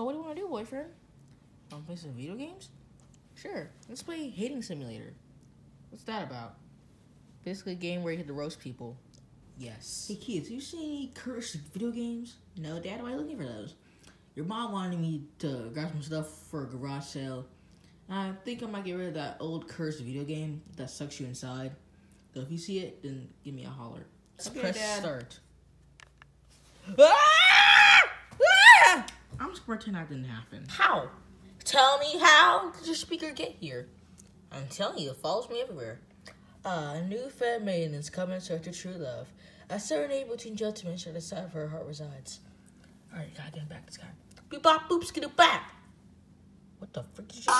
So what do you want to do, boyfriend? Want to play some video games? Sure. Let's play Hating Simulator. What's that about? Basically, a game where you get to roast people. Yes. Hey kids, you see any cursed video games? No, Dad, why are you looking for those? Your mom wanted me to grab some stuff for a garage sale. I think I might get rid of that old cursed video game that sucks you inside. So if you see it, then give me a holler. Let's Okay, press Dad. start. Ah! I'm just pretending that didn't happen. How? Tell me how did your speaker get here? I'm telling you, it follows me everywhere. Ah, a new fair maiden is coming in search of true love. A serenade between gentlemen shall decide where her heart resides. Alright, gotta get back to this guy. Beep bop boop skidoo bap! What the frick did you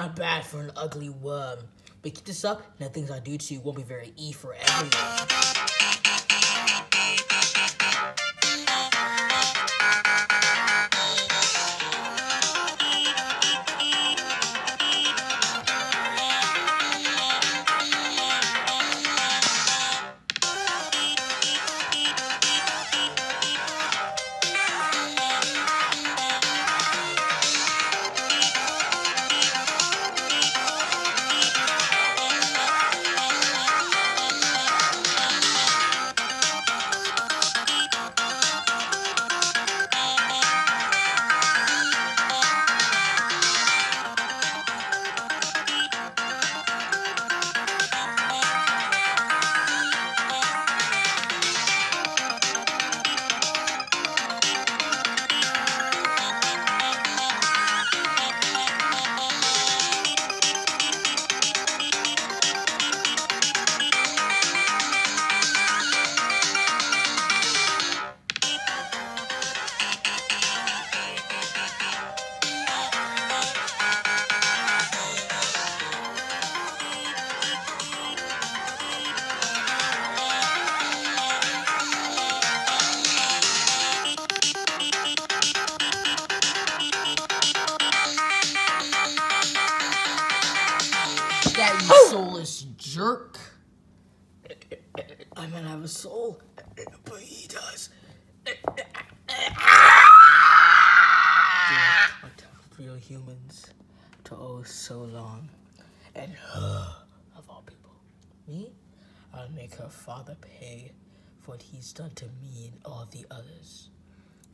Not bad for an ugly worm. But keep this up, and the things I do to you won't be very E for everyone. Soulless jerk. I might have a soul, but he does. Real humans to oh so long. And her, of all people, me, I'll make her father pay for what he's done to me and all the others.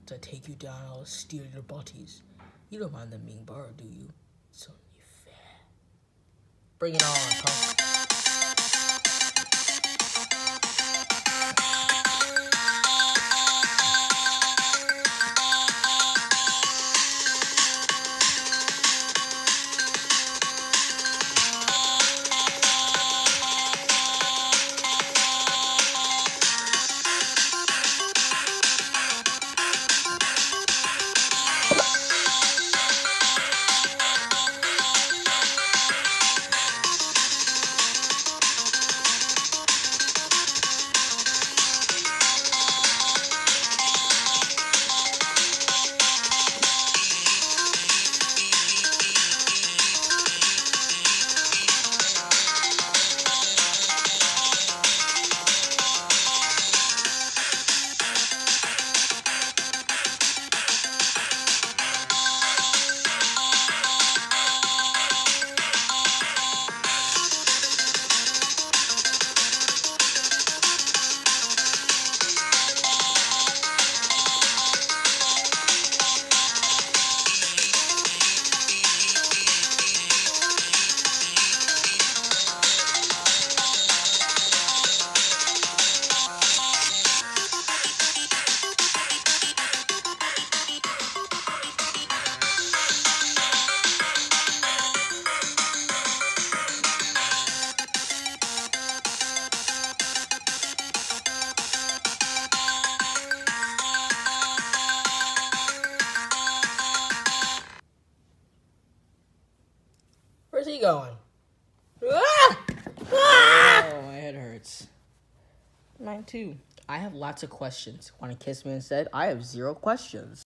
To take you down, I'll steal your bodies. You don't mind them being borrowed, do you? Fair. Bring it on, punk. Going? Oh, my head hurts. Mine too. I have lots of questions. Want to kiss me instead? I have zero questions.